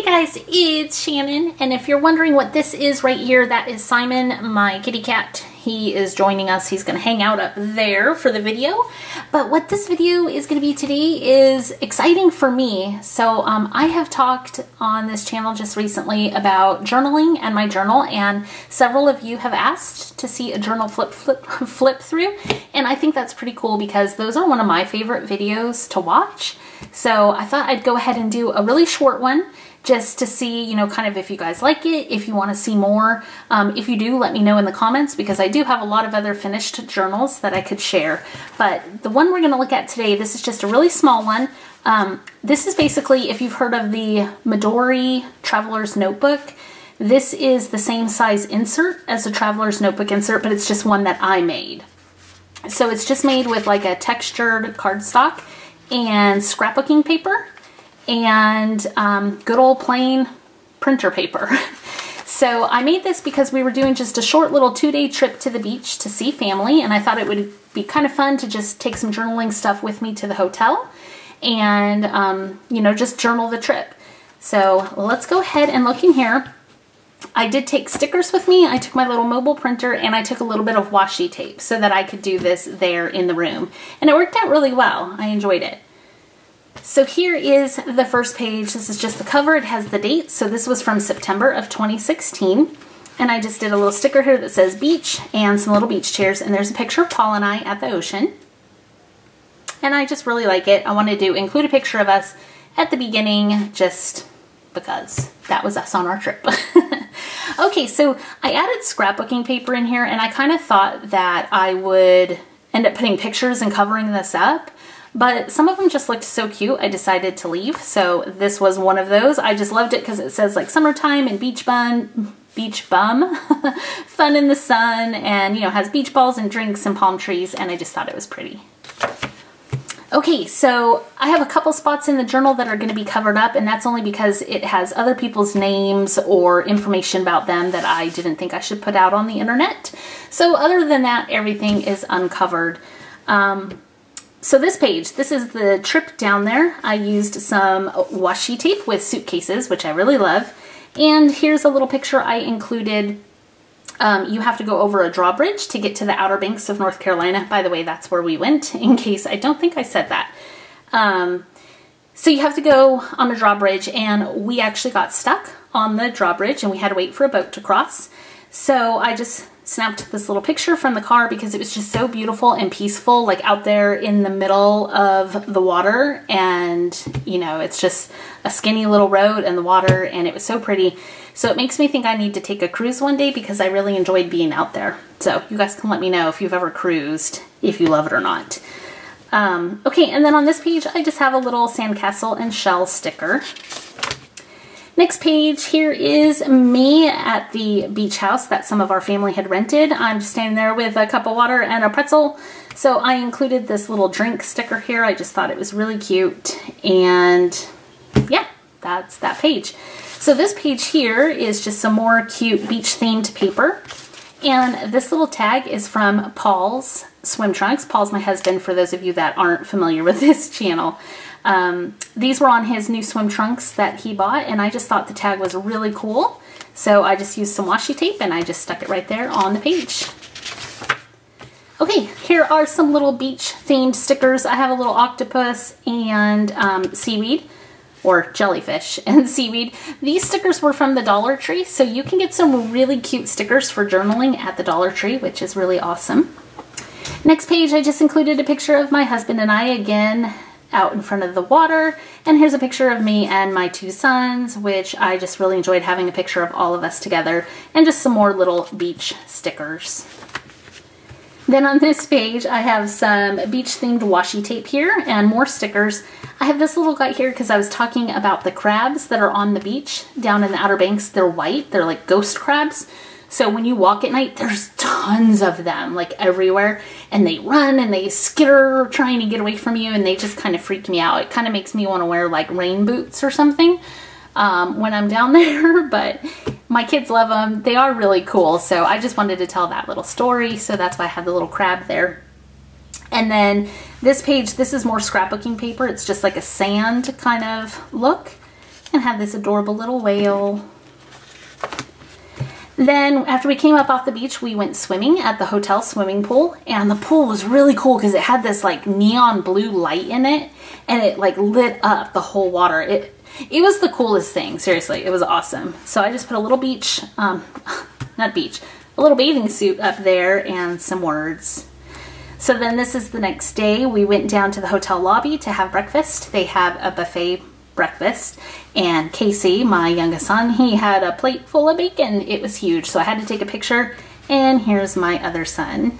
Hey guys, it's Shannon, and if you're wondering what this is right here, that is Simon, my kitty cat. He is joining us. He's going to hang out up there for the video. But what this video is going to be today is exciting for me. So um, I have talked on this channel just recently about journaling and my journal, and several of you have asked to see a journal flip flip flip through, and I think that's pretty cool because those are one of my favorite videos to watch. So I thought I'd go ahead and do a really short one just to see, you know, kind of if you guys like it, if you want to see more. Um, if you do, let me know in the comments because I do have a lot of other finished journals that I could share. But the one we're going to look at today, this is just a really small one. Um, this is basically, if you've heard of the Midori Traveler's Notebook, this is the same size insert as a Traveler's Notebook insert, but it's just one that I made. So it's just made with like a textured cardstock and scrapbooking paper and um, good old plain printer paper. so I made this because we were doing just a short little two-day trip to the beach to see family and I thought it would be kind of fun to just take some journaling stuff with me to the hotel and, um, you know, just journal the trip. So let's go ahead and look in here. I did take stickers with me. I took my little mobile printer and I took a little bit of washi tape so that I could do this there in the room. And it worked out really well. I enjoyed it. So here is the first page. This is just the cover. It has the date. So this was from September of 2016. And I just did a little sticker here that says beach and some little beach chairs. And there's a picture of Paul and I at the ocean. And I just really like it. I wanted to include a picture of us at the beginning just because that was us on our trip. okay, so I added scrapbooking paper in here and I kind of thought that I would end up putting pictures and covering this up. But some of them just looked so cute, I decided to leave. So this was one of those. I just loved it because it says like summertime and beach bun, beach bum, fun in the sun, and you know, has beach balls and drinks and palm trees, and I just thought it was pretty. Okay, so I have a couple spots in the journal that are going to be covered up, and that's only because it has other people's names or information about them that I didn't think I should put out on the internet. So other than that, everything is uncovered. Um, so this page, this is the trip down there. I used some washi tape with suitcases, which I really love. And here's a little picture I included. Um, you have to go over a drawbridge to get to the Outer Banks of North Carolina. By the way, that's where we went, in case I don't think I said that. Um, so you have to go on a drawbridge, and we actually got stuck on the drawbridge, and we had to wait for a boat to cross. So I just snapped this little picture from the car because it was just so beautiful and peaceful, like out there in the middle of the water. And, you know, it's just a skinny little road and the water, and it was so pretty. So it makes me think I need to take a cruise one day because I really enjoyed being out there. So you guys can let me know if you've ever cruised, if you love it or not. Um, okay, and then on this page, I just have a little sandcastle and shell sticker. Next page here is me at the beach house that some of our family had rented. I'm just standing there with a cup of water and a pretzel. So I included this little drink sticker here. I just thought it was really cute. And yeah, that's that page. So this page here is just some more cute beach themed paper. And this little tag is from Paul's Swim Trunks. Paul's my husband for those of you that aren't familiar with this channel. Um, these were on his new swim trunks that he bought and I just thought the tag was really cool. So I just used some washi tape and I just stuck it right there on the page. Okay, here are some little beach themed stickers. I have a little octopus and um, seaweed or jellyfish and seaweed. These stickers were from the Dollar Tree, so you can get some really cute stickers for journaling at the Dollar Tree, which is really awesome. Next page, I just included a picture of my husband and I again out in front of the water. And here's a picture of me and my two sons, which I just really enjoyed having a picture of all of us together and just some more little beach stickers. Then on this page, I have some beach themed washi tape here and more stickers. I have this little guy here because I was talking about the crabs that are on the beach down in the Outer Banks. They're white, they're like ghost crabs. So when you walk at night, there's tons of them like everywhere and they run and they skitter trying to get away from you and they just kind of freak me out. It kind of makes me want to wear like rain boots or something um, when I'm down there, but my kids love them. They are really cool. So I just wanted to tell that little story. So that's why I have the little crab there. And then this page, this is more scrapbooking paper. It's just like a sand kind of look. and have this adorable little whale. Then after we came up off the beach, we went swimming at the hotel swimming pool and the pool was really cool because it had this like neon blue light in it and it like lit up the whole water. It it was the coolest thing, seriously. It was awesome. So I just put a little beach, um, not beach, a little bathing suit up there and some words. So then this is the next day. We went down to the hotel lobby to have breakfast. They have a buffet breakfast and Casey, my youngest son, he had a plate full of bacon. It was huge. So I had to take a picture and here's my other son.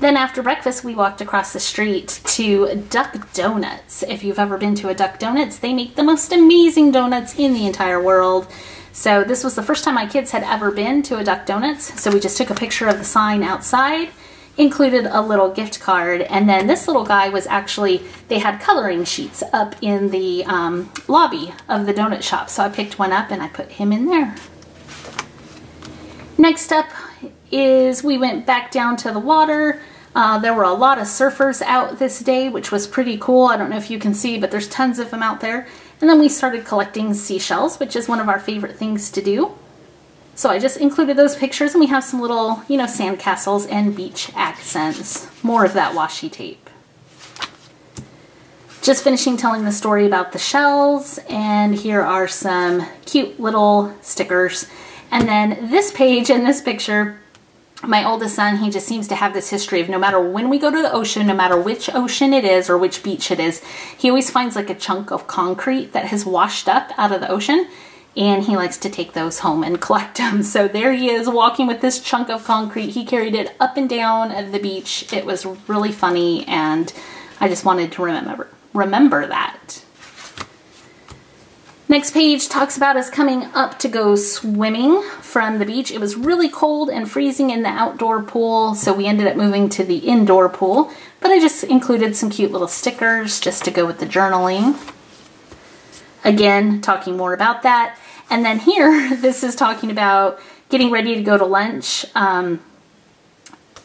Then after breakfast, we walked across the street to Duck Donuts. If you've ever been to a Duck Donuts, they make the most amazing donuts in the entire world. So this was the first time my kids had ever been to a Duck Donuts. So we just took a picture of the sign outside, included a little gift card, and then this little guy was actually, they had coloring sheets up in the um, lobby of the donut shop. So I picked one up and I put him in there. Next up is we went back down to the water. Uh, there were a lot of surfers out this day, which was pretty cool. I don't know if you can see, but there's tons of them out there. And then we started collecting seashells, which is one of our favorite things to do. So I just included those pictures and we have some little, you know, sandcastles and beach accents. More of that washi tape. Just finishing telling the story about the shells and here are some cute little stickers. And then this page and this picture my oldest son, he just seems to have this history of no matter when we go to the ocean, no matter which ocean it is or which beach it is, he always finds like a chunk of concrete that has washed up out of the ocean and he likes to take those home and collect them. So there he is walking with this chunk of concrete. He carried it up and down the beach. It was really funny and I just wanted to remember remember that. Next page talks about us coming up to go swimming from the beach. It was really cold and freezing in the outdoor pool, so we ended up moving to the indoor pool. But I just included some cute little stickers just to go with the journaling. Again, talking more about that. And then here, this is talking about getting ready to go to lunch. Um,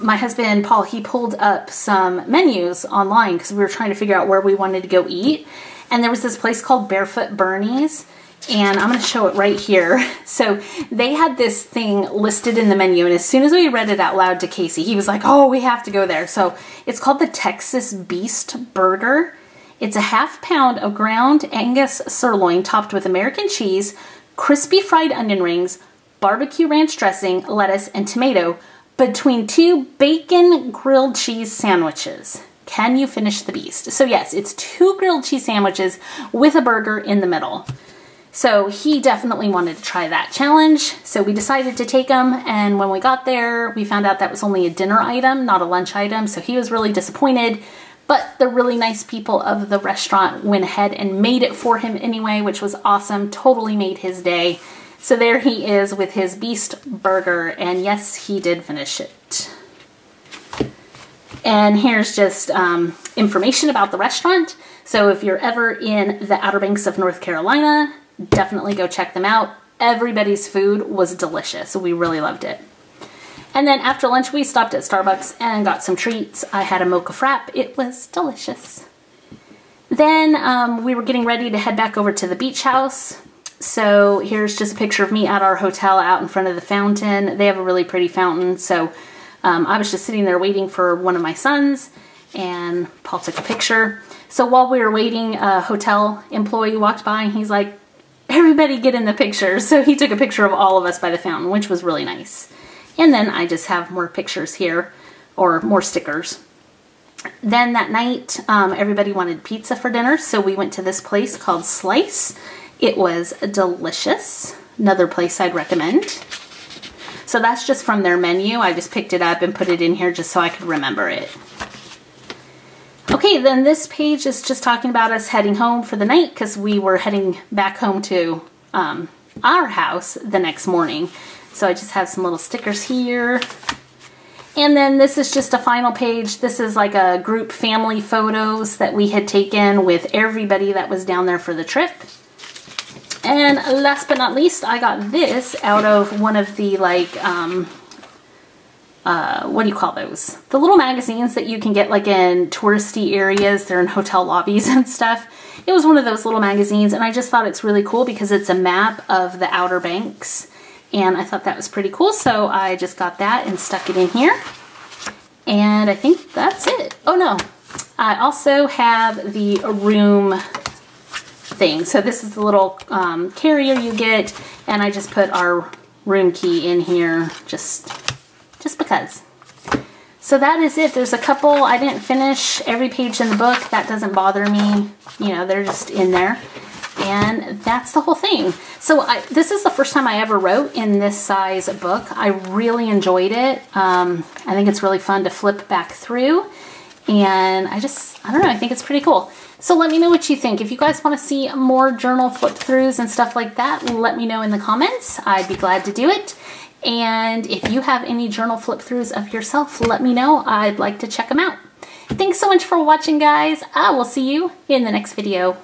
my husband, Paul, he pulled up some menus online because we were trying to figure out where we wanted to go eat. And there was this place called Barefoot Bernie's and I'm going to show it right here. So they had this thing listed in the menu and as soon as we read it out loud to Casey, he was like, oh, we have to go there. So it's called the Texas Beast Burger. It's a half pound of ground Angus sirloin topped with American cheese, crispy fried onion rings, barbecue ranch dressing, lettuce, and tomato between two bacon grilled cheese sandwiches. Can you finish the beast? So yes, it's two grilled cheese sandwiches with a burger in the middle. So he definitely wanted to try that challenge. So we decided to take him. And when we got there, we found out that was only a dinner item, not a lunch item. So he was really disappointed. But the really nice people of the restaurant went ahead and made it for him anyway, which was awesome. Totally made his day. So there he is with his beast burger. And yes, he did finish it. And here's just um, information about the restaurant. So if you're ever in the Outer Banks of North Carolina, definitely go check them out. Everybody's food was delicious. We really loved it. And then after lunch, we stopped at Starbucks and got some treats. I had a mocha frap. It was delicious. Then um, we were getting ready to head back over to the beach house. So here's just a picture of me at our hotel out in front of the fountain. They have a really pretty fountain. So um, I was just sitting there waiting for one of my sons and Paul took a picture. So while we were waiting, a hotel employee walked by and he's like, everybody get in the picture. So he took a picture of all of us by the fountain, which was really nice. And then I just have more pictures here or more stickers. Then that night, um, everybody wanted pizza for dinner. So we went to this place called Slice. It was delicious. Another place I'd recommend. So that's just from their menu. I just picked it up and put it in here just so I could remember it. Okay, then this page is just talking about us heading home for the night because we were heading back home to um, our house the next morning. So I just have some little stickers here. And then this is just a final page. This is like a group family photos that we had taken with everybody that was down there for the trip. And last but not least, I got this out of one of the like um, uh, what do you call those? The little magazines that you can get like in touristy areas. They're in hotel lobbies and stuff. It was one of those little magazines and I just thought it's really cool because it's a map of the Outer Banks and I thought that was pretty cool. So I just got that and stuck it in here. And I think that's it. Oh no, I also have the room thing. So this is the little um, carrier you get and I just put our room key in here just just because. So that is it. There's a couple, I didn't finish every page in the book. That doesn't bother me. You know, they're just in there. And that's the whole thing. So I, this is the first time I ever wrote in this size book. I really enjoyed it. Um, I think it's really fun to flip back through. And I just, I don't know, I think it's pretty cool. So let me know what you think. If you guys want to see more journal flip throughs and stuff like that, let me know in the comments. I'd be glad to do it. And if you have any journal flip throughs of yourself, let me know. I'd like to check them out. Thanks so much for watching, guys. I will see you in the next video.